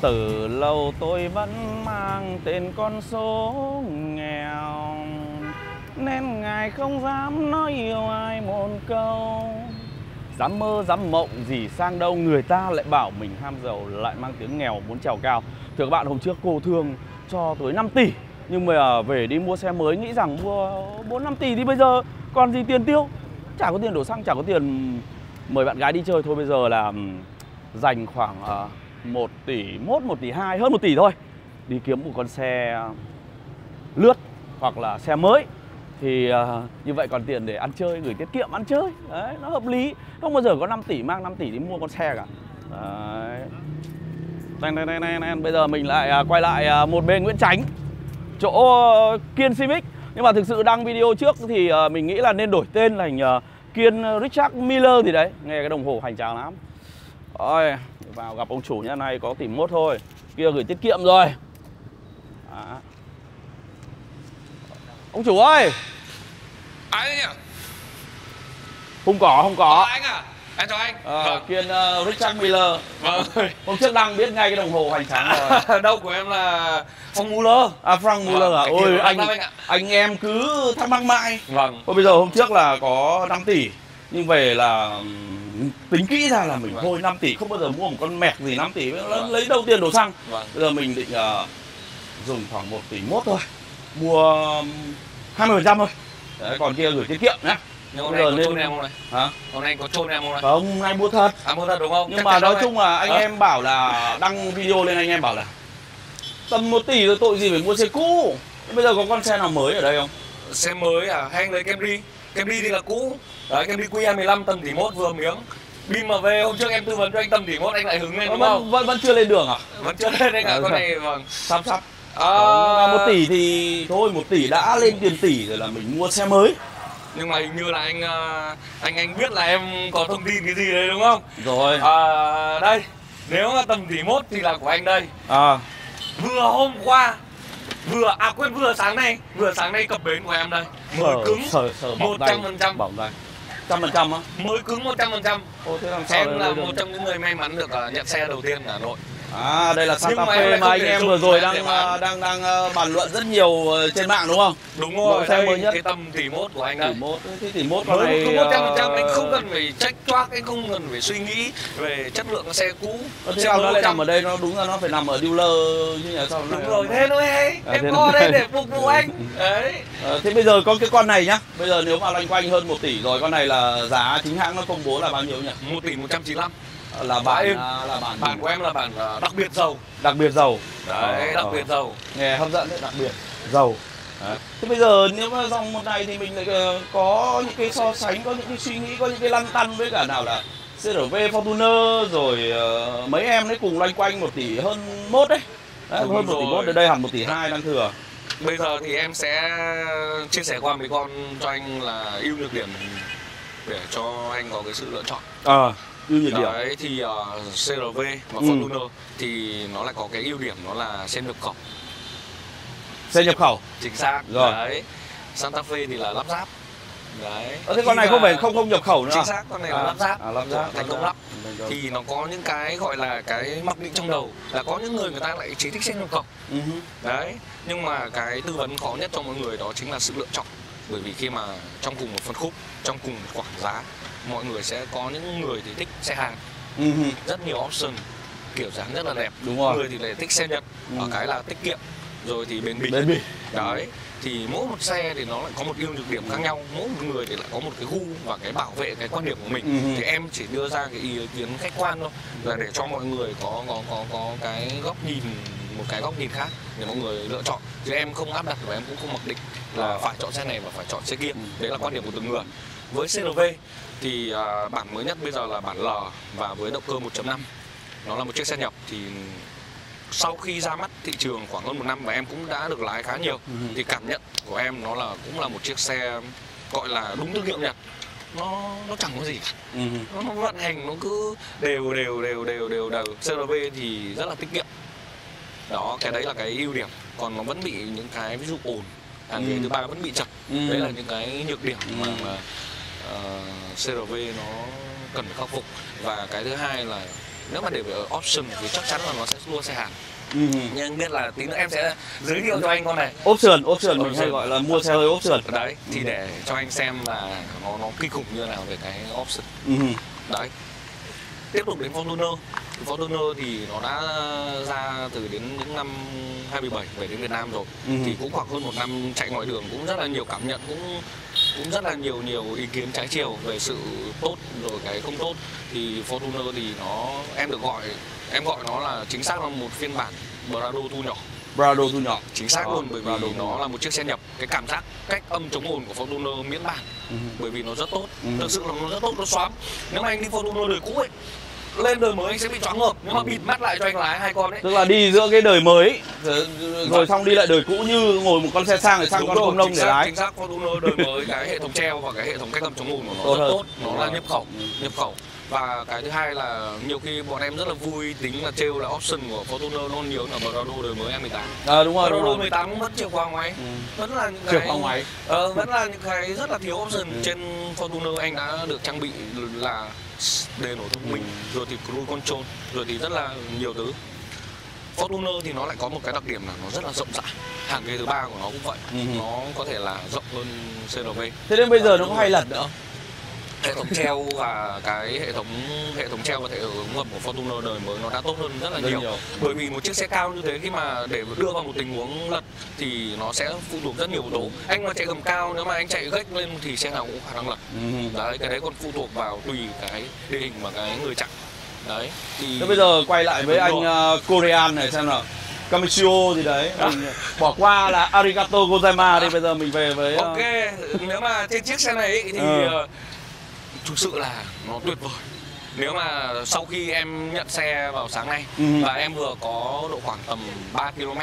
Từ lâu tôi vẫn mang tên con số nghèo. Nên ngài không dám nói yêu ai một câu. Dám mơ dám mộng gì sang đâu Người ta lại bảo mình ham giàu Lại mang tiếng nghèo muốn trèo cao. Thưa các bạn hôm trước cô thương cho tới 5 tỷ Nhưng mà về đi mua xe mới Nghĩ rằng mua 4-5 tỷ thì bây giờ còn gì tiền tiêu? Chả có tiền đổ xăng, chả có tiền mời bạn gái đi chơi. Thôi bây giờ là dành khoảng uh, 1 tỷ 1, 1 tỷ 2, hơn 1 tỷ thôi. Đi kiếm một con xe lướt hoặc là xe mới thì uh, như vậy còn tiền để ăn chơi gửi tiết kiệm ăn chơi. Đấy nó hợp lý. Không bao giờ có 5 tỷ mang 5 tỷ đi mua con xe cả. Đấy. Đây, đây, đây, đây, đây. bây giờ mình lại uh, quay lại uh, một bên Nguyễn Chánh chỗ uh, Kiên Civic. Nhưng mà thực sự đăng video trước thì uh, mình nghĩ là nên đổi tên thành uh, Kiên Richard Miller thì đấy. Nghe cái đồng hồ hoành tráng lắm rồi vào gặp ông chủ nhà này có tỷ mốt thôi. Kia gửi tiết kiệm rồi. Đó. ông chủ ơi! Ai đấy nhỉ? Không có không có. À, anh à. Em chào anh. Ờ, vâng. Kiên uh, Richard Miller. Vâng. Hôm trước đăng biết ngay cái đồng hồ hoành tráng rồi. Đâu của em là phong Muller. À Frank Muller à? Vâng, Ôi cái anh, anh ạ. anh em cứ thắc mắc mãi. Vâng. Thôi bây giờ hôm trước là có 5 tỷ Nhưng về là tính kỹ ra là mình Vâng. thôi 5 tỷ không bao giờ mua một con mẹc gì 5 tỷ lấy, Vâng. lấy đâu tiền đổ xăng. Vâng. Bây giờ mình định ờ, dùng khoảng 1 tỷ mốt thôi Mua ừm, 20% thôi. Đấy, còn kia gửi tiết kiệm nhá. Nhưng hôm nay có chôn em không này? Hả? hôm nay có chôn em không này? Không, nay mua thật. À mua thật đúng không? Nhưng Chắc mà nói chung là anh Ờ. em bảo là đăng video lên anh em bảo là tầm 1 tỷ rồi tội gì phải mua xe cũ? Bây giờ có con xe nào mới ở đây không? Xe mới à? Hay anh lấy Camry Camry thì là cũ. Đấy Camry QE15 tầm tỷ mốt vừa miếng. Bim mà về hôm trước em tư vấn cho anh tầm tỷ mốt anh lại hứng lên đúng vẫn, không? vẫn vẫn chưa lên đường à? Vẫn chưa lên anh ạ Ờ, con sao? này vâng. Sắp sắp. À, à... một tỷ thì thôi một tỷ đã lên tiền tỷ rồi là mình mua xe mới. Nhưng mà hình như là anh à, anh anh biết là em có thông tin cái gì đấy đúng không? Rồi. À, đây. Nếu mà tầm tỷ mốt thì là của anh đây. À. Vừa hôm qua vừa à quên vừa sáng nay. Vừa sáng nay cập bến của em đây. Mới cứng sở bỏng tay 100%. bỏng tay. Trăm phần trăm á? Mới cứng 100% ô thế làm sao em là một trong những người may mắn được à, nhận xe đầu tiên ở Hà Nội à đây là Santa Nhưng mà em Fe mà anh em vừa rồi để đang bán. ờ, đang đang ờ, bàn luận rất nhiều ờ, trên mạng đúng không? Đúng rồi xe mới nhất. cái tầm tỷ mốt của anh tỷ đây mốt thế tỷ mốt con mới này cứng 100% anh ờ, không cần phải check choác anh không cần phải suy nghĩ về chất lượng xe cũ. Ờ, thế xe sao nó lại 100. nằm ở đây nó đúng là nó phải nằm ở dealer chứ nhỉ sao đúng rồi thế nó hay À, em có đây để phục vụ anh. Đấy. Ờ, thế bây giờ có cái con này nhá. Bây giờ nếu mà loanh quanh hơn 1 tỷ rồi con này là giá chính hãng nó công bố là bao nhiêu nhỉ? Một tỷ 195 Ờ, là bản em- à, là bản, bản của em là bản à, đặc biệt giàu. Đặc biệt giàu. Đấy Ờ, đặc ờ. biệt giàu. Nghe hấp dẫn đấy đặc biệt giàu. Đấy. thế bây giờ nếu mà dòng một này thì mình lại ờ, có những cái so sánh có những cái suy nghĩ có những cái lăn tăn với cả nào là CRV Fortuner rồi ờ, mấy em đấy cùng loanh quanh một tỷ hơn mốt đấy, đấy Đúng hơn một tỷ mốt ở đây hẳn một tỷ hai đang thừa. Bây giờ thì em sẽ chia sẻ qua mấy con cho anh là ưu nhược điểm để cho anh có cái sự lựa chọn. Ờ ưu nhược điểm. Đấy thì uh, CRV và Ừ. Fortuner thì nó lại có cái ưu điểm nó là xe nhập khẩu. Xe nhập khẩu. Chính xác. Rồi. đấy. Santa Fe thì là lắp ráp. Đấy. Ờ, thế con này không phải không không nhập khẩu nữa à? chính xác con này là lắp ráp. À, lắp ráp. Thành công lắp. Thì nó có những cái gọi là cái mặc định trong đầu là có những người người ta lại chỉ thích xe nhập khẩu. Ừ hứ. đấy. Nhưng mà cái tư vấn khó nhất cho mọi người đó chính là sự lựa chọn. Bởi vì khi mà trong cùng một phân khúc trong cùng một khoảng giá mọi người sẽ có những người thì thích xe Hàn Ừ rất nhiều option kiểu dáng rất là đẹp. Đúng rồi. Người thì lại thích xe Nhật Ừ. ở cái là tiết kiệm. Rồi thì bền bỉ. Bền bỉ. Đấy thì mỗi một xe thì nó lại có một ưu nhược điểm khác nhau. Mỗi một người thì lại có một cái gu và cái bảo vệ cái quan điểm của mình. Ừ. thì em chỉ đưa ra cái ý kiến khách quan thôi. Là để cho mọi người có có có có cái góc nhìn một cái góc nhìn khác để mọi người lựa chọn. Chứ em không áp đặt và em cũng không mặc định là phải chọn xe này và phải chọn xe kia. Ừ. đấy là quan điểm của từng người với CRV thì à, bản mới nhất bây giờ là bản L và với động cơ 1.5 nó là một chiếc xe nhập thì sau khi ra mắt thị trường khoảng hơn một năm và em cũng đã được lái khá nhiều Ừ. thì cảm nhận của em nó là cũng là một chiếc xe gọi là đúng thương hiệu Nhật nó nó chẳng có gì cả Ừ nó vận hành nó cứ đều đều đều đều đều đều CRV thì rất là tiết kiệm đó cái đấy là cái ưu điểm còn nó vẫn bị những cái ví dụ ồn hàng ghế Ừ. thứ ba vẫn bị chật Ừ. đấy là những cái nhược điểm Ừ. mà, mà ờ, CRV nó cần phải khắc phục. Và cái thứ hai là nếu mà để ở option thì chắc chắn là nó sẽ đua xe hàn Ừ. nhưng biết là tí nữa em sẽ giới thiệu cho anh con này. Option, option mình hay gọi là mua xe hơi option. đấy thì để cho anh xem là nó nó kinh khủng như nào về cái option. Ừ. đấy. Tiếp tục đến Fortuner. Fortuner thì nó đã ra từ đến những năm 2017 về đến Việt Nam rồi. Ừ. thì cũng khoảng hơn một năm chạy ngoài đường cũng rất là nhiều cảm nhận cũng cũng rất là nhiều nhiều ý kiến trái chiều về sự tốt rồi cái không tốt thì Fortuner thì nó em được gọi em gọi nó là chính xác là một phiên bản Prado thu nhỏ Prado thu nhỏ. chính xác luôn bởi vì Prado thu nó là một chiếc xe nhập cái cảm giác cách âm chống ồn của Fortuner miễn bàn Ừ. bởi vì nó rất tốt Ừ. thực sự là nó rất tốt nó xoám nếu mà anh đi Fortuner đời cũ ấy lên đời mới anh sẽ bị choáng ngợp nếu mà bịt mắt lại cho anh lái hai con ấy Tức là đi giữa cái đời mới rồi, rồi xong đi lại đời cũ như ngồi một con xe sang rồi sang Đúng con rồi, công nông để xác, lái. chính xác Fortuner đời mới cái hệ thống treo và cái hệ thống cách âm chống ồn của nó Tốt rất hơn. tốt nó là rồi. nhập khẩu nhập khẩu và cái thứ hai là nhiều khi bọn em rất là vui tính là trêu là option của Fortuner nó nhiều là Prado đời mới M18 À, đúng rồi, Prado rồi. 18 cũng vẫn chìa khóa ngoài Ừ. vẫn là những Chìa cái khóa ngoài. ờ, vẫn là những cái rất là thiếu option Ừ. trên Fortuner anh đã được trang bị là đề nổ thông minh rồi thì cruise control rồi thì rất là nhiều thứ Fortuner thì nó lại có một cái đặc điểm là nó rất là rộng rãi hàng ghế thứ ba của nó cũng vậy Ừ. nó có thể là rộng hơn CRV Thế đến bây giờ nó có hai lần nữa? Hệ thống treo và cái hệ thống hệ thống treo và hệ thống ngầm của Fortuner đời mới nó đã tốt hơn rất là nhiều. nhiều. bởi vì một chiếc xe cao như thế khi mà để đưa vào một tình huống lật thì nó sẽ phụ thuộc rất nhiều yếu tố anh mà chạy gầm cao nếu mà anh chạy gách lên thì xe nào cũng khả năng lật Ừ. đấy cái đấy còn phụ thuộc vào tùy cái địa hình và cái người chạy đấy thì Thế bây giờ quay lại với anh uh, Korean này xem nào. Kamishio gì đấy. Mình bỏ qua là Arigato Gozaimasu đi bây giờ mình về với ok nếu mà trên chiếc xe này thì Ừ. thực sự là nó tuyệt vời. Nếu mà sau khi em nhận xe vào sáng nay Ừ. và em vừa có độ khoảng tầm 3 km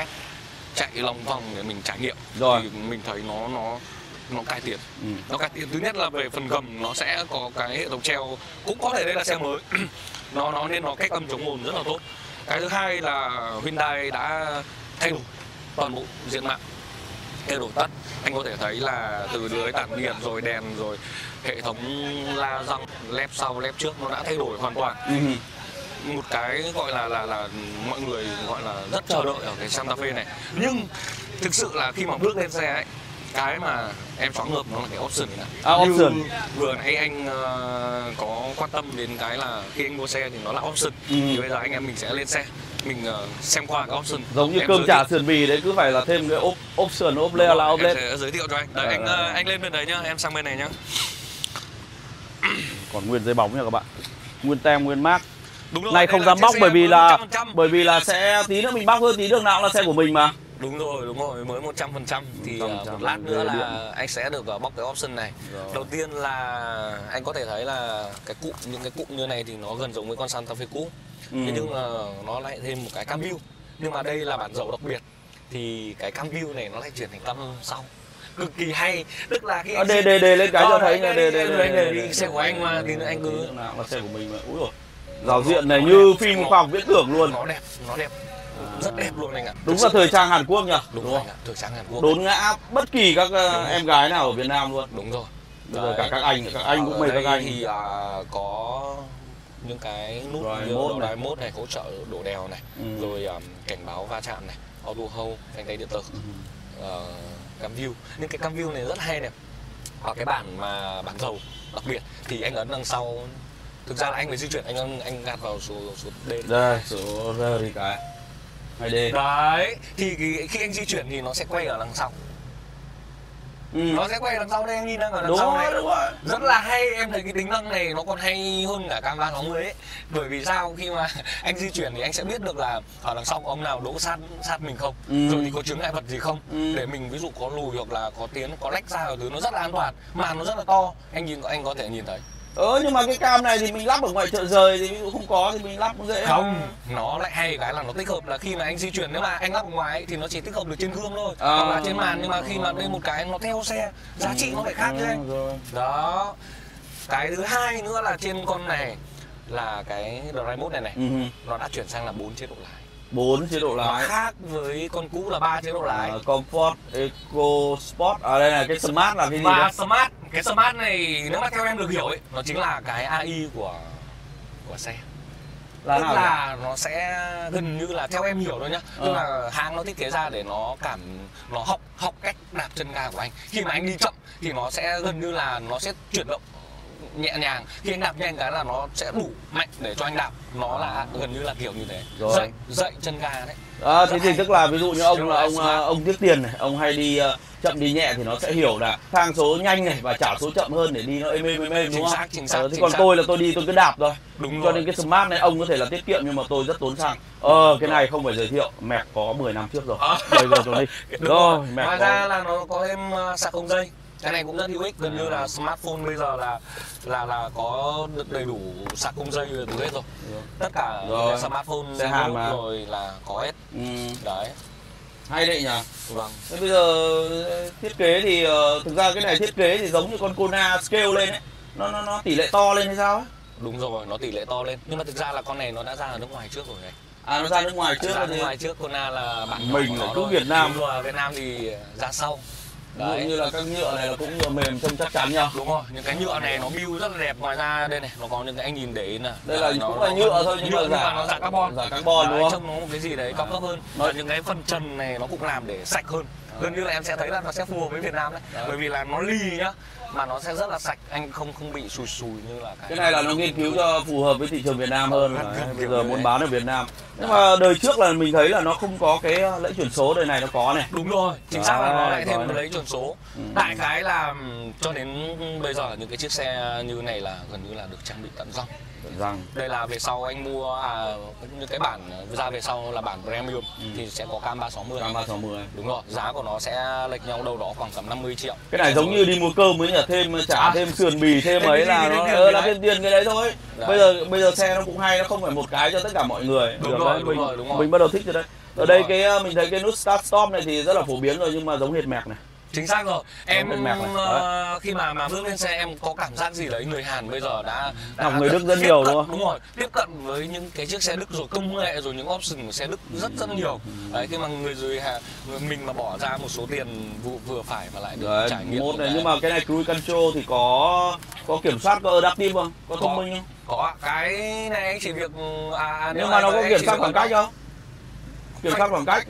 chạy lòng vòng để mình trải nghiệm Rồi. thì mình thấy nó nó nó cải tiến. Ừ. nó cải tiến. Thứ nhất là về phần gầm nó sẽ có cái hệ thống treo. Cũng có thể đây là xe mới. Nó nó nên nó cách âm chống ồn rất là tốt. Cái thứ hai là Hyundai đã thay đổi toàn bộ diện mạo thay đổi tất anh có thể thấy là từ lưới tản nhiệt rồi đèn rồi hệ thống la răng lép sau lép trước nó đã thay đổi hoàn toàn. Ừ. một cái gọi là là là mọi người gọi là rất chờ đợi ở cái Santa Fe này. Nhưng thực sự là khi mà bước lên xe ấy cái mà em choáng ngợp nó là cái option này À, option. Vừa nãy anh ờ, có quan tâm đến cái là khi anh mua xe thì nó là option Ừ. thì bây giờ anh em mình sẽ lên xe mình ờ, xem qua cái option Giống như Em cơm chả sườn bì đấy cứ phải là thêm cái op, option, op rồi, là op em lên. sẽ giới thiệu cho anh đấy anh ờ, ờ, ờ. anh lên bên đấy nhá em sang bên này nhá Còn nguyên giấy bóng nha các bạn. Nguyên tem, nguyên mác. đúng rồi Này không dám bóc bởi vì là 100%. bởi vì là sẽ tí nữa mình bóc hơn tí đường nào cũng là xe của mình mà. Đúng rồi, đúng rồi, mới 100% thì ờ, 100% một lát nữa là điện. anh sẽ được bóc cái option này. Rồi. Đầu tiên là anh có thể thấy là cái cụm những cái cụm như này thì nó gần giống với con Santa Fe cũ. Ừ. Thế nhưng mà nó lại thêm một cái cam view. Nhưng mà đây là bản dầu đặc biệt thì cái cam view này nó lại chuyển thành cam sau. Cực kỳ hay, tức là À, đề đề đề lên cái cho thấy đấy, đề đề đề xe của anh mà thì nữa anh cứ nào là xe của mình mà. Úi rồi. Giao diện này như phim khoa học viễn tưởng luôn. nó đẹp, nó đẹp. Rất đẹp luôn anh ạ. Đúng Thực là thời trang Hàn Quốc nhỉ? đúng, Đúng rồi thời trang Hàn Quốc. Đốn ngã bất kỳ các ờ, Đúng. em gái nào ở Việt Nam luôn. đúng rồi Bây giờ cả các anh, các anh cũng mê các anh. thì à, có những cái nút Drive như độ này. mode này hỗ trợ đổ đèo này Ừ. rồi à, cảnh báo va chạm này auto hold phanh tay điện tử Ừ. ờ, cam view nhưng cái cam view này rất hay này ở cái bản mà bản dầu đặc biệt thì anh ấn đằng sau thực ra là anh phải di chuyển anh anh gạt vào số số D Đây, số thì cái. 2D. đấy thì cái, khi anh di chuyển thì nó sẽ quay ở đằng sau Ừ. nó sẽ quay đằng sau đây anh nhìn đang ở đằng Đúng sau này đúng rồi. rất là hay em thấy cái tính năng này nó còn hay hơn cả cam 360 ấy bởi vì sao khi mà anh di chuyển thì anh sẽ biết được là ở đằng sau có ông nào đỗ sát sát mình không Ừ. rồi thì có chướng ngại vật gì không Ừ. để mình ví dụ có lùi hoặc là có tiến có lách ra ở thứ nó rất là an toàn màn nó rất là to anh nhìn anh có thể nhìn thấy Ờ nhưng mà cái cam này thì mình lắp ở ngoài chợ rời thì ví dụ không có thì mình lắp cũng dễ. không nó lại hay cái là nó tích hợp là khi mà anh di chuyển nếu mà anh lắp ở ngoài ấy, thì nó chỉ tích hợp được trên gương thôi À. hoặc là trên màn nhưng mà khi mà đây một cái nó theo xe giá trị nó lại khác chứ anh Ừ, rồi. đó cái thứ hai nữa là trên con này là cái mode này này Ừ. nó đã chuyển sang là 4 chế độ lái bốn chế độ lái. khác với con cũ là ba chế độ lái À, Comfort, Eco, Sport. À đây là cái Smart là cái gì đấy? smart cái smart này nếu mà theo em được hiểu ấy nó chính là cái AI của của xe. Là tức là nó sẽ gần như là theo em hiểu thôi nhá. Tức Ờ. là hãng nó thiết kế ra để nó cảm nó học học cách đạp chân ga của anh. Khi mà anh đi chậm thì nó sẽ gần như là nó sẽ chuyển động nhẹ nhàng khi anh đạp nhanh cái là nó sẽ đủ mạnh để cho anh đạp nó là gần như là kiểu như thế Rồi. dậy dậy chân ga đấy À, thế thì tức là ví dụ như ông là ông ông tiếc tiền này, ông hay đi à, chậm đi nhẹ thì nó sẽ hiểu là thang số nhanh này và trả số chậm hơn để đi nó êm êm êm êm đúng Chính không? xác, chính xác, Ờ, thế chính còn xác. tôi là tôi đi tôi cứ đạp thôi. đúng Cho rồi nên cái smart này ông có thể là tiết kiệm nhưng mà tôi rất tốn xăng. Ờ cái này không phải giới thiệu, mẹc có 10 năm trước rồi. Ờ. Bây giờ rồi đi. Đúng Rồi, mẹc Ngoài có ra là nó có thêm uh, sạc không dây cái này cũng rất hữu ích gần như là smartphone bây giờ là là là có đầy đủ sạc không dây đủ hết rồi tất cả Rồi. smartphone Xe Zero mà. rồi là có hết ừ, đấy hay đấy nhỉ. vâng Thế bây giờ ờ, thiết kế thì ờ, thực ra cái này thiết kế thì giống như con Kona scale lên ấy. Nó nó nó tỷ lệ to lên hay sao ấy? đúng rồi nó tỷ lệ to lên nhưng mà thực ra là con này nó đã ra ở nước ngoài trước rồi này À nó ra nước ngoài trước ra nước ngoài trước Kona là nhỏ Mình nó cứ. Việt Nam. đúng rồi Việt Nam thì ra sau dụ như là các nhựa này là cũng nhựa mềm trông chắc chắn nhá. đúng rồi những cái nhựa này nó build rất là đẹp ngoài ra. Đây này nó có những cái anh nhìn để ý nè Đây là nó- cũng là nó- nhựa thôi nhưng mà nhựa giả- nó giả carbon. Giả carbon, Đấy, đúng không? trông nó một cái gì đấy cao cấp hơn. Và những cái phần trần này nó cũng làm để sạch hơn. Gần như là em sẽ thấy là nó sẽ phù hợp với Việt Nam đấy. Đấy. bởi vì là nó ly nhá mà nó sẽ rất là sạch anh không không bị sùi sùi như là cái Cái này là nó nghiên cứu cho phù hợp với thị trường Việt Nam hơn. Ờ, Bây giờ muốn bán ở Việt Nam. Nhưng mà đời trước là mình thấy là nó không có cái ờ, lẫy chuyển số, đời này nó có này. đúng rồi chính xác là nó lại thêm lấy chuẩn số Ừ. đại khái là cho đến bây giờ những cái chiếc xe như này là gần như là được trang bị tận răng Rằng đây là về sau anh mua à, những cái bản ra về sau là bản premium Ừ. thì sẽ có cam 360 cam 360. đúng rồi giá của nó sẽ lệch nhau đâu đó khoảng tầm 50 triệu Cái này giống như đi mua cơm mới nhỉ, thêm trả thêm sườn bì thêm ấy là nó ờ, là thêm tiền cái đấy thôi. Đấy. Bây giờ bây giờ xe nó cũng hay, nó không phải một cái cho tất cả mọi người. Đúng rồi, đúng mình rồi, đúng rồi. mình bắt đầu thích rồi đấy. Ở đây cái ờ, mình thấy cái nút start stop này thì rất là phổ biến rồi nhưng mà giống hệt mẹc này. Chính xác rồi em ờ, khi mà mà bước lên xe em có cảm giác gì đấy người Hàn bây giờ đã, đã Học người Đức rất nhiều, cận- đúng không? đúng rồi tiếp cận với những cái chiếc xe Đức rồi công nghệ rồi những option của xe Đức rất rất nhiều đấy khi mà người người Hàn mình mà bỏ ra một số tiền vừa, vừa phải mà lại được Đấy, trải nghiệm một này nhưng mà cái này cruise control thì có có kiểm soát có adaptive không? Có thông minh không? có cái này anh chỉ việc à, à, Nhưng nếu mà nó có kiểm soát khoảng cách không? Kiểm soát khoảng cách.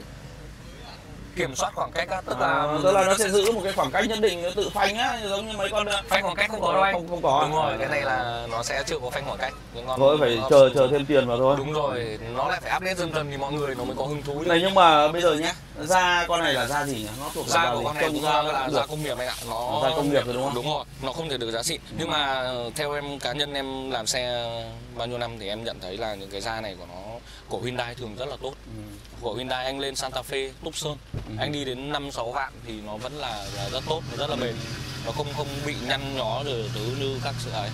Kiểm soát khoảng cách á, tức À, là tức là nó sẽ giữ một cái khoảng cách nhất định nó tự phanh á, giống như mấy con phanh khoảng cách không có đâu anh Không không có. đúng rồi cái này là nó sẽ chưa có phanh khoảng cách những con Thôi phải chờ chờ thêm tiền vào thôi. đúng rồi nó lại phải update dần dần thì mọi người nó mới có hứng thú Này nhưng mà bây giờ nhá, da con này là da gì nhỉ? Nó thuộc da của con này cũng da là da công nghiệp anh ạ nó Da công nghiệp rồi đúng không? đúng rồi nó không thể được giá xịn nhưng mà theo em cá nhân em làm xe bao nhiêu năm thì em nhận thấy là những cái da này của nó của Hyundai thường rất là tốt Ừ. của Hyundai anh lên Santa Fe Tucson anh đi đến 5 6 vạn thì nó vẫn là, là rất tốt rất là bền nó không không bị nhăn nhó rồi thứ như các sự ấy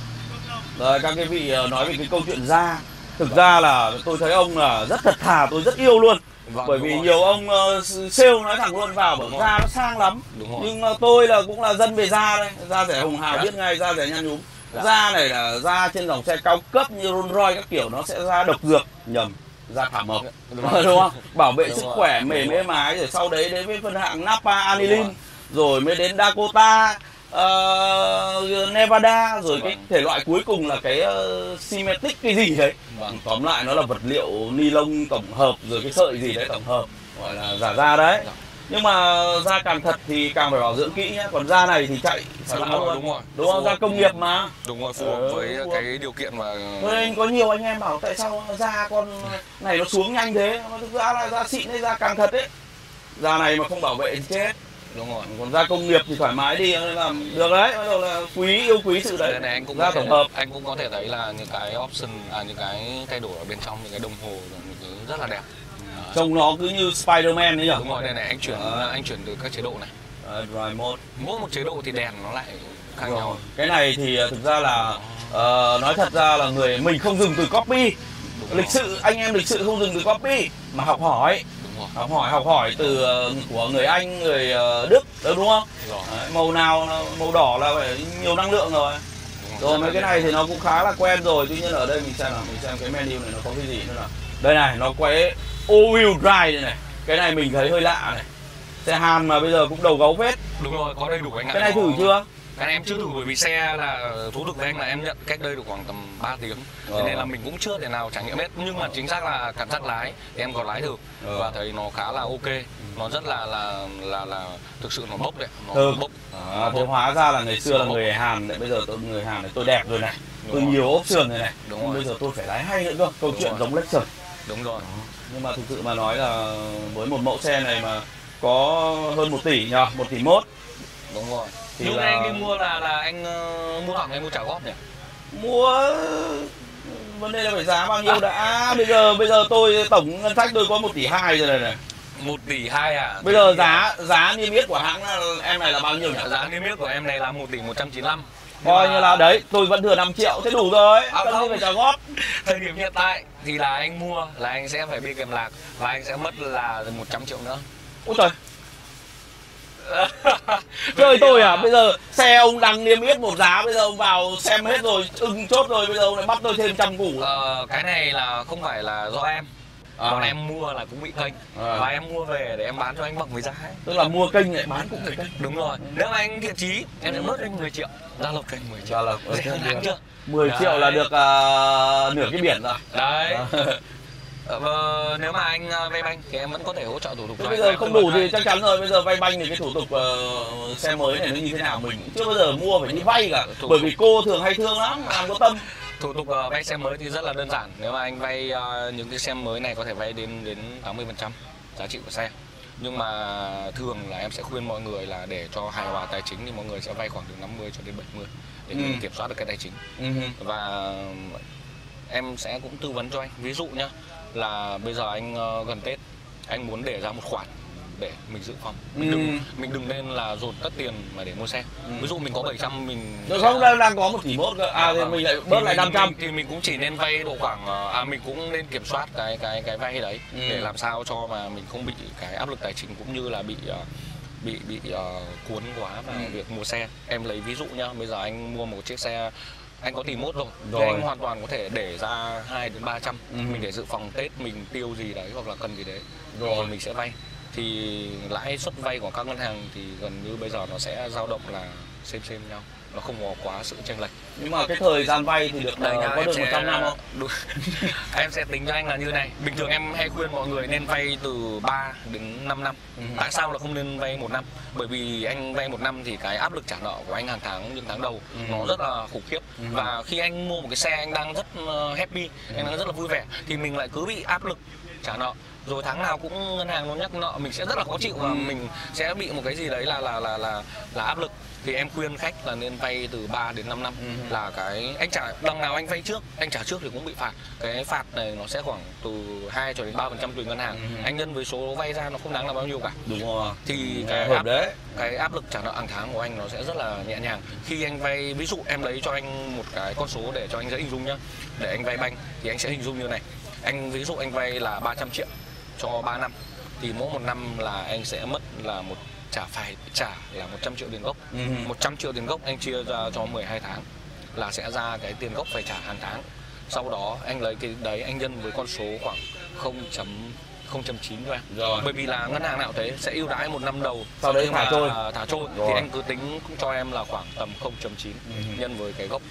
Rồi các cái vị ờ, nói về cái câu chuyện da. Thực ra là tôi thấy ông là rất thật thà, tôi rất yêu luôn. Vâng, Bởi vì rồi. nhiều ông ờ, sale nói thẳng luôn vào rồi. da nó sang lắm. Nhưng ờ, tôi là cũng là dân về da đây, da rẻ hồng hào Dạ. biết ngay da rẻ nhăn nhúm. Dạ. Da này là da trên dòng xe cao cấp như Rolls Royce các kiểu nó sẽ da độc dược nhầm da thảm mộc đúng rồi. đúng không bảo vệ Đúng sức rồi, khỏe đúng mềm êm ái rồi sau đấy đến với phân hạng Napa Anilin rồi. rồi mới đến Dakota ờ, Nevada rồi cái Vâng. thể loại cuối cùng là cái uh, Symmetric cái gì đấy Vâng. tóm lại nó là vật liệu ni lông tổng hợp rồi cái sợi gì đấy tổng hợp gọi là giả da đấy Dạ. Nhưng mà da càng thật thì càng phải bảo dưỡng kỹ nhé. Còn da này thì chạy phải đúng rồi luôn. đúng rồi. đúng không? Da công nghiệp mà. Đúng rồi phù hợp Ờ, với phù cái điều kiện mà nên có nhiều anh em bảo tại sao da con này nó xuống nhanh thế? Thực ra là da xịn hay da càng thật ấy da này mà không bảo vệ thì chết. Đúng rồi. Còn da công nghiệp thì thoải mái đi nên là được đấy. Bắt đầu là quý yêu quý sự đấy. Này anh cũng thể, tổng hợp. anh cũng có thể thấy là những cái option à những cái thay đổi ở bên trong những cái đồng hồ những cái rất là đẹp. Trông nó cứ như Spiderman đấy nhỉ? Đúng rồi đây này anh chuyển Đó. anh chuyển từ các chế độ này. Đấy, Drive mode mỗi một chế độ thì đèn nó lại khác Rồi. nhau. cái này thì ờ, thực ra là ờ, nói thật ra là người mình không dùng từ copy. Đúng lịch rồi. sự anh em lịch sự không dùng từ copy mà học hỏi. Rồi. Học hỏi học hỏi từ của người anh người đức đúng không? Rồi. Đấy, màu nào là- màu đỏ là phải nhiều năng lượng rồi. Rồi. Mấy là cái này thì nó cũng khá là quen rồi. Tuy nhiên ở đây mình xem nào mình xem cái menu này nó có cái gì nữa nào. Đây này nó cái all wheel drive đây này cái này mình thấy hơi lạ này. Xe Hàn mà bây giờ cũng đầu gấu phết. Đúng rồi có đầy đủ anh ạ. Cái này thử chưa? Cái này em chưa thử bởi vì xe là thú thực với anh là em nhận cách đây được khoảng tầm 3 tiếng. Ờ. nên là mình cũng chưa thể nào trải nghiệm hết. Nhưng mà chính xác là cảm giác lái thì em có lái được Ờ. và thấy nó khá là ok. Nó rất là là là là thực sự nó bốc đấy nó Thơm. bốc. À, thế hóa ra là ngày xưa là người Hàn lại bây giờ tôi người Hàn này tôi đẹp rồi này. Tôi nhiều option rồi này. Đúng rồi. bây giờ tôi phải lái hay nữa cơ. Câu Đúng chuyện rồi. giống Lexus. Đúng rồi nhưng mà thực sự mà nói là với một mẫu xe này mà có hơn 1 tỷ nhờ 1 tỷ mốt. Đúng rồi. Thì lúc là- anh đi mua là là anh ờ, mua thẳng hay mua trả góp nhỉ? Mua vấn đề là phải giá bao nhiêu đã. Bây giờ bây giờ tôi tổng ngân sách tôi có 1 tỷ hai rồi này, này. một tỷ hai à? Bây giờ giá giá niêm yết của hãng em này là bao nhiêu nhỉ? Giá niêm yết của em này là 1 tỷ 195 coi như là đấy tôi vẫn thừa 5 triệu thế đủ rồi. À, không. phải trả góp? Thời điểm hiện tại thì là anh mua là anh sẽ phải bị kèm lạc và anh sẽ mất là 100 triệu nữa. Ôi trời. Chơi tôi à? Bây giờ xe ông đang niêm yết một giá bây giờ ông vào xem hết rồi ưng chốt rồi bây giờ ông lại bắt tôi thêm trăm củ. Ờ, cái này là không phải là do em À. còn em mua là cũng bị kênh. À. và em mua về để em bán cho anh bằng với giá ấy. tức là mua kênh lại bán cũng phải kênh. Đúng rồi. Nếu mà anh thiện chí em sẽ mất anh 10 triệu. Ra lộc kênh 10 triệu. Ra là dễ dàng chưa? 10 Đấy. triệu là được à, nửa cái biển rồi. Đấy. Ờ, và nếu mà anh ờ, vay banh thì em vẫn có thể hỗ trợ thủ tục Thế bây giờ không đủ thì chắc chắn rồi. Bây giờ vay banh thì cái thủ tục ờ, xe mới này nó như thế nào mình chưa bao giờ mua phải đi vay cả. Bởi vì cô thường hay thương lắm làm có tâm thủ tục ờ, vay xe mới thì rất là đơn giản. Nếu mà anh vay ờ, những cái xe mới này có thể vay đến đến 80 giá trị của xe. Nhưng mà thường là em sẽ khuyên mọi người là để cho hài hòa tài chính thì mọi người sẽ vay khoảng từ 50 cho đến 70 để Ừ. kiểm soát được cái tài chính. Và em sẽ cũng tư vấn cho anh. Ví dụ nhá là bây giờ anh ờ, gần Tết anh muốn để ra một khoản để mình dự phòng mình Ừ. đừng mình đừng nên là dồn tất tiền mà để mua xe Ừ. ví dụ mình có 700 mình được không đang đang có một tỷ mốt cơ à thì vâng. mình lại bớt lại mình- 500 mình- thì mình cũng chỉ nên vay độ khoảng ờ, à mình cũng nên kiểm soát cái cái cái vay đấy Ừ. để làm sao cho mà mình không bị cái áp lực tài chính cũng như là bị ờ, bị bị ờ, cuốn quá vào Ừ. việc mua xe em lấy ví dụ nhá bây giờ anh mua một chiếc xe anh có tỷ mốt rồi, Rồi. thì anh hoàn toàn có thể để ra 2 đến 300 Ừ. mình để dự phòng Tết mình tiêu gì đấy hoặc là cần gì đấy Rồi. rồi mình sẽ vay thì lãi suất vay của các ngân hàng thì gần như bây giờ nó sẽ dao động là xem xem nhau. Nó không có quá sự chênh lệch. Nhưng mà cái thời gian vay thì được Đây ờ, nha, có được sẽ- 100 năm không? Đúng. em sẽ tính cho anh là như này. Bình thường em hay khuyên mọi người nên vay từ 3 đến 5 năm. Ừ. tại sao là không nên vay một năm? Bởi vì anh vay một năm thì cái áp lực trả nợ của anh hàng tháng những tháng đầu Ừ. nó rất là khủng khiếp. Ừ. và khi anh mua một cái xe anh đang rất ờ, happy anh đang rất là vui vẻ thì mình lại cứ bị áp lực trả nợ rồi tháng nào cũng ngân hàng nó nhắc nợ mình sẽ rất là khó chịu và Ừ. mình sẽ bị một cái gì đấy là là là là là áp lực. Thì em khuyên khách là nên vay từ 3 đến 5 năm Ừ. là cái anh trả đằng nào anh vay trước anh trả trước thì cũng bị phạt. Cái phạt này nó sẽ khoảng từ 2 cho đến 3 phần trăm tùy ngân hàng. Ừ. anh nhân với số vay ra nó không đáng là bao nhiêu cả. Đúng rồi. Thì cái cái hợp áp, đấy. cái áp lực trả nợ hàng tháng của anh nó sẽ rất là nhẹ nhàng. Khi anh vay ví dụ em lấy cho anh một cái con số để cho anh dễ hình dung nhá. Để anh vay banh thì anh sẽ hình dung như này. Anh ví dụ anh vay là 300 triệu cho 3 năm thì mỗi một năm là anh sẽ mất là một trả phải trả là 100 triệu tiền gốc Ừ. 100 triệu tiền gốc anh chia ra cho 12 tháng là sẽ ra cái tiền gốc phải trả hàng tháng sau đó anh lấy cái đấy anh nhân với con số khoảng 0.0.9 cho em Rồi. bởi vì là ngân hàng nào thế sẽ ưu đãi một năm đầu Sau đấy thả trôi. thả trôi Rồi. thì anh cứ tính cho em là khoảng tầm 0.9 Ừ. nhân với cái gốc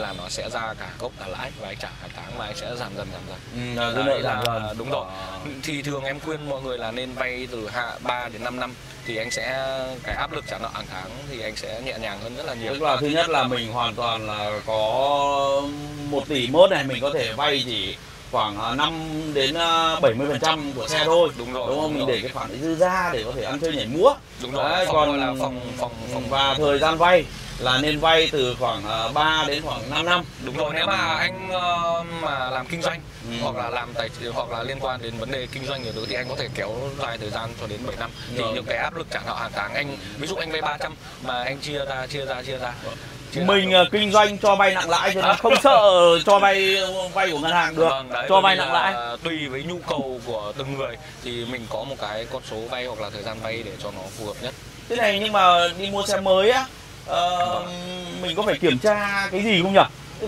là nó sẽ ra cả gốc cả lãi và anh trả hàng tháng và anh sẽ giảm dần giảm dần. Ừ, là Đấy là đúng rồi. Ờ. thì thường em khuyên mọi người là nên vay từ hạ 3 đến 5 năm thì anh sẽ cái áp lực trả nợ hàng tháng thì anh sẽ nhẹ nhàng hơn rất là nhiều. Tức là thứ nhất là mình hoàn toàn là có một tỷ mốt này mình có thể vay chỉ khoảng 5 đến 70 phần trăm của xe thôi. Đúng rồi, đúng không? mình rồi. để cái khoản dư ra để có thể ăn chơi nhảy múa. Đúng rồi Đấy, phòng còn là phòng phòng phòng và thời gian vay là nên vay từ khoảng 3 đến khoảng 5 năm đúng rồi nếu mà anh ờ, mà làm kinh doanh Ừ. hoặc là làm tài hoặc là liên quan đến vấn đề kinh doanh nhiều thứ thì anh có thể kéo dài thời gian cho đến 7 năm. Thì Rồi. những cái áp lực trả nợ hàng tháng anh ví dụ anh vay 300 mà anh chia ra chia ra chia ra. Mình ờ, kinh doanh cho vay nặng lãi cho nên không sợ cho vay vay của ngân hàng được Vâng, đấy, cho vay nặng lãi. tùy với nhu cầu của từng người thì mình có một cái con số vay hoặc là thời gian vay để cho nó phù hợp nhất. Thế này nhưng mà đi mua xe mới á ờ, Vâng. mình có phải kiểm tra cái gì không nhỉ?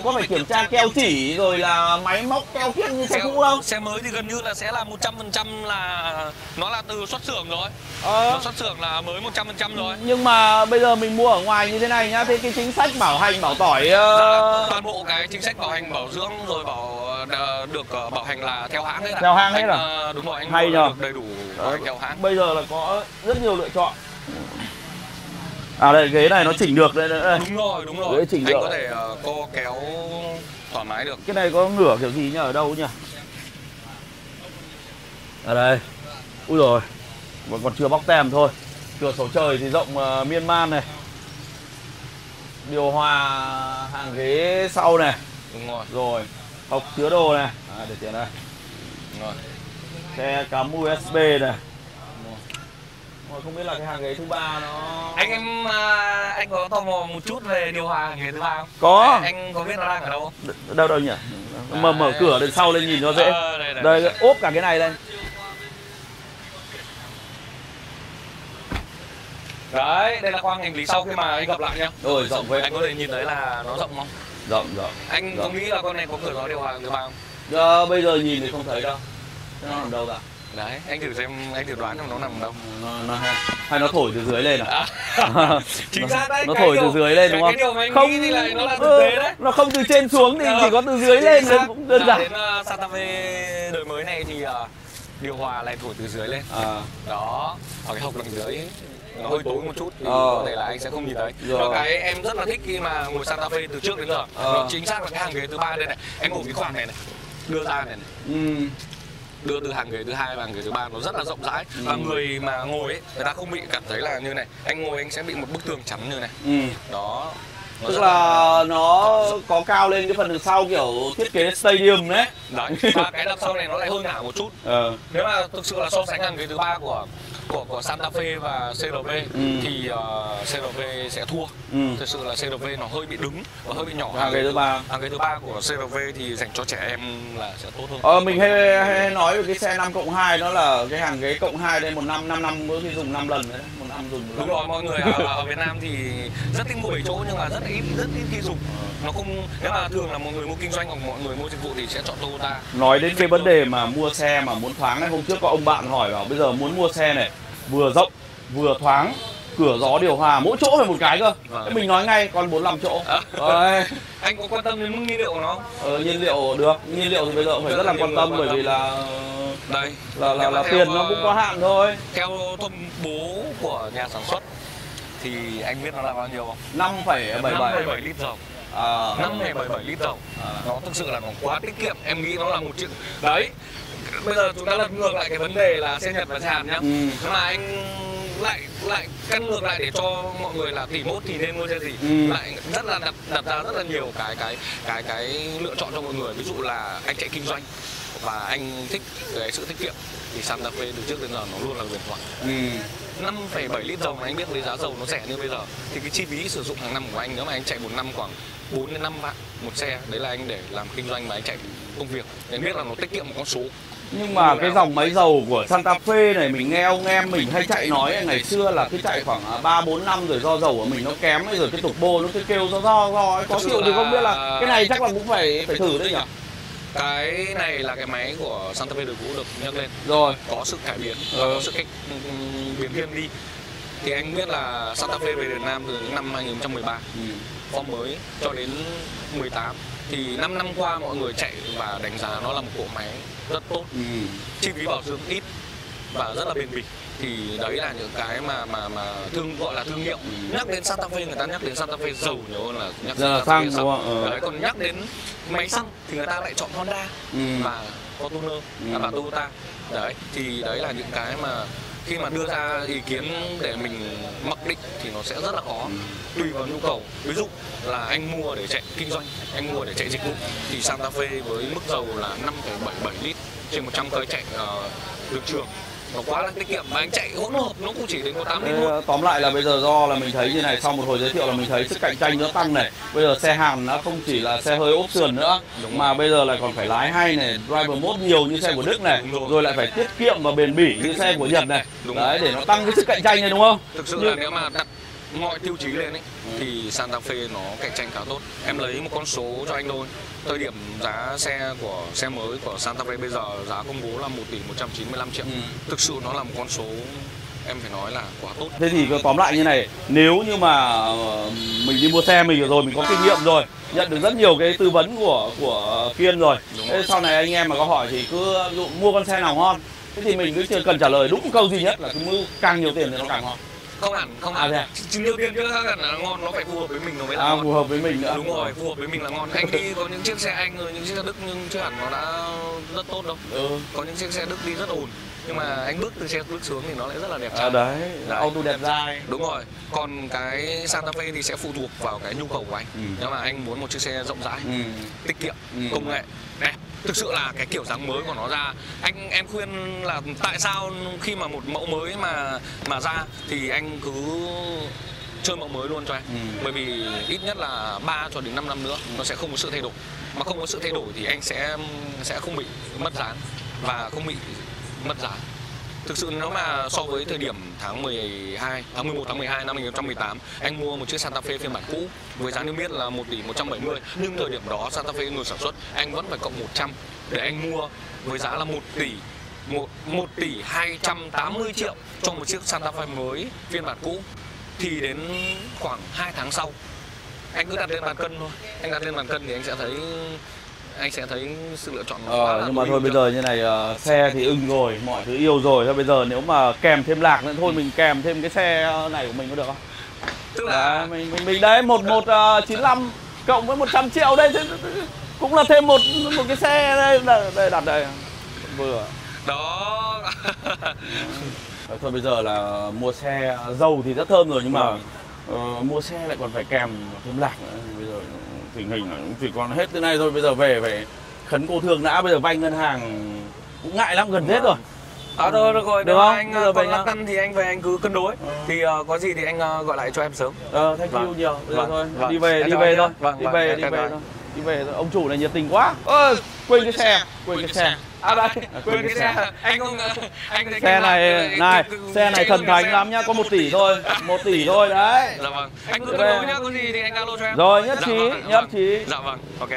Có phải kiểm tra keo chỉ rồi là máy móc keo kiết như xe cũ không? xe mới thì gần như là sẽ là 100% là nó là từ xuất xưởng rồi. Ờ. nó xuất xưởng là mới 100% rồi. Nhưng mà bây giờ mình mua ở ngoài như thế này nhá thế cái chính sách bảo hành bảo tỏi uh... dạ, toàn bộ cái chính sách bảo hành bảo dưỡng rồi bảo uh, được uh, bảo hành là theo hãng hết theo hãng hết à? uh, đúng rồi anh hay nhờ. được đầy đủ bảo hành theo hãng. bây giờ là có rất nhiều lựa chọn à đây ghế này nó chỉnh được. Đây, đây. đúng rồi đúng rồi. Ghế chỉnh anh được. có thể uh, co kéo thoải mái được. Cái này có ngửa kiểu gì nhỉ? Ở đâu nhỉ? Ở đây. Ui rồi vẫn còn chưa bóc tem thôi. Cửa sổ trời thì rộng uh, miên man này. Điều hòa hàng ghế sau này. Đúng rồi. Rồi hộc chứa đồ này. À, để tiền đây. Đúng rồi. Xe cắm usb này mà không biết là cái hàng ghế thứ ba nó anh em à, anh có tò mò một chút về điều hòa hàng ghế thứ ba không? Có. Anh có biết nó đang ở đâu không? Đâu đâu nhỉ? Mở mở cửa đằng sau lên nhìn cho dễ. Ờ, đây, ốp cả cái này lên. Đấy đây là khoang hành lý sau khi mà anh gặp lại nhá. Ôi, rộng phết. anh có thể nhìn thấy là nó rộng không? Rộng rộng anh có Rộng. nghĩ là con này có cửa gió điều hòa thứ ba không? Ờ, bây giờ nhìn thì không thấy đâu. Nó nằm đâu cả đấy anh thử xem anh thử đoán xem nó nằm đâu. Nó, nó hay, nó thổi từ dưới lên à, À, chính xác đấy nó thổi điều- từ dưới lên đúng không? không thì là nó là thực tế đấy. nó không từ trên xuống thì chỉ có từ dưới lên cũng đơn Là giản. đến uh, Santa Fe đời mới này thì uh, điều hòa lại thổi từ dưới lên. À, đó ở cái hộc đằng dưới ấy, nó hơi tối một chút thì Ờ. có thể là anh sẽ không nhìn thấy. Rồi. và cái em rất là thích khi mà ngồi Santa Fe từ trước đến giờ. Ờ. nó chính xác là cái hàng ghế thứ ba đây này. Em ngồi cái khoang này này đưa ra này, này. Ừ, đưa từ hàng ghế thứ hai và hàng ghế thứ ba nó rất là rộng rãi. Và Ừ. người mà ngồi ấy người ta không bị cảm thấy là như này. Anh ngồi anh sẽ bị một bức tường chắn như này. Ừ. đó. Nó tức là nó có cao lên cái phần đằng sau kiểu thiết kế stadium đấy. Đấy. Và cái đằng sau này nó lại hơn hẳn một chút. Ờ. Nếu mà thực sự là so sánh hàng ghế thứ ba của của của Santa Fe và CRV Ừ. thì uh, CRV sẽ thua. Ừ. thực sự là CRV nó hơi bị đứng và hơi bị nhỏ. Hàng ghế thứ ba. Hàng ghế thứ ba của CRV thì dành cho trẻ em là sẽ tốt hơn. Ờ, mình hay, hay, nói về cái xe 5 cộng 2 nó là cái hàng ghế cộng 2 đây một năm 5 năm mỗi khi dùng 5 lần đấy một năm dùng một đúng lần. rồi mọi người ở, ở Việt Nam thì rất thích mua bảy chỗ nhưng mà rất ít rất ít khi dùng. Nó không nếu mà thường là mọi người mua kinh doanh hoặc mọi người mua dịch vụ thì sẽ chọn Toyota. Nói đến cái vấn đề mà mua xe mà muốn thoáng này hôm trước có ông bạn hỏi bảo bây giờ muốn mua xe này vừa rộng vừa thoáng cửa gió điều hòa mỗi chỗ phải một cái cơ. Vâng. Mình nói ngay còn 45 chỗ. À. Đấy. anh có quan tâm đến mức nhiên liệu của nó ờ, nhiên liệu được. Nhiên liệu thì bây giờ phải rất là quan tâm bởi vì là đây. là là, là tiền theo, nó cũng có hạn thôi. theo thông bố của nhà sản xuất thì anh biết nó là bao nhiêu không? 5,77 5,7 lít dầu. À, 5,77 lít dầu. À. nó thực sự là nó quá tiết kiệm. Em nghĩ nó là một chuyện đấy bây giờ chúng ta lật ngược lại cái vấn đề là xe Nhật và xe Hàn nhá Ừ. nhưng mà anh lại lại căn ngược lại để cho mọi người là tỷ mốt thì nên mua xe gì Ừ. lại rất là đặt đặt ra rất là nhiều cái cái cái cái lựa chọn cho mọi người ví dụ là anh chạy kinh doanh và anh thích cái sự tiết kiệm thì Santa Fe từ trước đến giờ nó luôn là huyền thoại ừ. 5,7 lít dầu mà anh biết với giá dầu nó rẻ như bây giờ thì cái chi phí sử dụng hàng năm của anh nếu mà anh chạy một năm khoảng 4 đến 5 vạn một xe đấy là anh để làm kinh doanh mà anh chạy công việc để biết là nó tiết kiệm một con số Nhưng mà cái dòng máy dầu của Santa Fe này mình nghe ông em mình hay chạy nói ngày xưa là cái chạy khoảng 3 4 năm rồi do dầu của mình nó kém ấy rồi cái tục bô nó cứ kêu do do do. Có chịu thì không biết là cái này chắc là cũng phải phải thử đấy nhỉ. cái này là cái máy của Santa Fe đời cũ được nhắc lên Rồi. có sự cải biến Ờ. có sự cách ừm, biến thiên đi thì anh biết là Santa Fe về Việt Nam từ năm 2013 Ừ. form mới cho đến 18 thì 5 năm qua mọi người chạy và đánh giá nó là một cỗ máy rất tốt Ừ. chi phí bảo dưỡng ít và rất là bền bỉ thì đấy là những cái mà mà mà thương gọi là thương hiệu Ừ. nhắc đến Santa Fe người ta nhắc đến Santa Fe dầu nhiều hơn là nhắc là Santa Fe xăng, đấy còn nhắc đến máy xăng thì người ta lại chọn Honda Ừ. và Fortuner Ừ. à, và Toyota đấy thì đấy là những cái mà khi mà đưa ra ý kiến để mình mặc định thì nó sẽ rất là khó. Tùy vào nhu cầu. Ví dụ là anh mua để chạy kinh doanh anh mua để chạy dịch vụ thì Santa Fe với mức dầu là 5,77 lít trên 100 cây chạy ờ, uh, đường trường nó quá là tiết kiệm mà anh chạy hỗn hợp nó cũng chỉ đến có 8 lít thôi. tóm lại là bây giờ do là mình thấy như này sau một hồi giới thiệu là mình thấy sức cạnh tranh nó tăng này. Bây giờ xe Hàn nó không chỉ là xe hơi ốp sườn nữa Đúng mà bây giờ lại còn phải lái hay này driver mode nhiều như xe của Đức này rồi. rồi lại phải tiết kiệm và bền bỉ như xe của Nhật này. Đúng đấy để nó tăng cái sức cạnh tranh này đúng không? Thực sự Nhưng- là nếu mà đặt mọi tiêu chí lên ấy thì Santa Fe nó cạnh tranh khá tốt. Em lấy một con số cho anh thôi. Thời điểm giá xe của xe mới của Santa Fe bây giờ giá công bố là 1 tỷ 195 triệu. Ừ. Thực sự nó là một con số em phải nói là quá tốt. Thế thì tóm lại như này, nếu như mà ờ, mình đi mua xe mình rồi mình có kinh nghiệm rồi, nhận được rất nhiều cái tư vấn của của Kiên rồi. Thế sau này anh em mà có hỏi thì cứ mua con xe nào ngon. Thế thì mình cứ cần trả lời đúng câu duy nhất là cứ mua càng nhiều tiền thì nó càng ngon. Không hẳn, không À, hẳn. à? Nhiều tiền chứ khác hẳn là ngon nó phải phù hợp với mình nó mới là À, ngon. phù hợp với mình nữa. Đúng rồi, phù hợp với mình là ngon. Anh đi có những chiếc xe Anh rồi những chiếc xe Đức nhưng chưa hẳn nó đã rất tốt đâu. Ừ. Có những chiếc xe Đức đi rất ổn. Nhưng mà anh bước từ xe Đức xuống thì nó lại rất là đẹp trai. À, đấy, Đấy. auto đẹp dai. Đúng rồi. Còn cái Santa Fe thì sẽ phụ thuộc vào cái nhu cầu của anh. Ừ. Nếu mà anh muốn một chiếc xe rộng rãi, Ừ. tiết kiệm, Ừ. công nghệ, đẹp. Thực sự là cái kiểu dáng mới của nó ra. Anh em khuyên là tại sao khi mà một mẫu mới mà mà ra thì anh cứ chơi mẫu mới luôn cho anh. Ừ. Bởi vì ít nhất là 3 cho đến 5 năm nữa nó sẽ không có sự thay đổi. Mà không có sự thay đổi thì anh sẽ sẽ không bị mất giá và không bị mất giá. Thực sự nếu mà so với thời điểm tháng 12, tháng 11 tháng 12 năm 2018 anh mua một chiếc Santa Fe phiên bản cũ với giá niêm yết là 1 tỷ 170 nhưng thời điểm đó Santa Fe ngừng sản xuất anh vẫn phải cộng 100 để anh mua với giá là 1 tỷ 1, 1 tỷ 280 triệu cho một chiếc Santa Fe mới phiên bản cũ. Thì đến khoảng 2 tháng sau anh cứ đặt lên bàn cân thôi. Anh đặt lên bàn cân thì anh sẽ thấy anh sẽ thấy sự lựa chọn quá Ờ, là nhưng mà thôi bây giờ như này ờ, xe thì ưng rồi, mọi thứ yêu rồi. Thôi bây giờ nếu mà kèm thêm lạc nữa thôi mình kèm thêm cái xe này của mình có được không? tức là Đấy, mình mình mình đấy một một ờ, chín lăm cộng với 100 triệu đây cũng là thêm một một cái xe đây, đây, đây đặt đây. Vừa. Đó. Ờ, thôi bây giờ là mua xe dầu thì rất thơm rồi nhưng mà ờ, mua xe lại còn phải kèm thêm lạc nữa. Bây giờ tình hình cũng chỉ còn hết thế này thôi bây giờ về phải khấn cô thương đã bây giờ vay ngân hàng cũng ngại lắm gần hết rồi À rồi được rồi, Được được không? anh Bây giờ uh, còn lăn tăn thì anh về anh cứ cân đối. Ờ. Thì uh, có gì thì anh uh, gọi lại cho em sớm. ờ thank you Vâng. nhiều bây giờ Vâng, thôi vâng. đi về Em đi chào về thôi. Vâng, đi vâng, về đi về thôi đi về thôi ông chủ này nhiệt tình quá ơ quên cái xe quên cái xe à đây Quên cái xe. Anh không anh thấy xe này này xe này thần thánh lắm nhá có một tỷ thôi một tỷ thôi đấy Dạ vâng. Anh cứ cân đối nhá, có gì thì anh alo cho em. Rồi, nhất Dạ trí, vâng, nhất vâng. trí. Dạ vâng. Ok.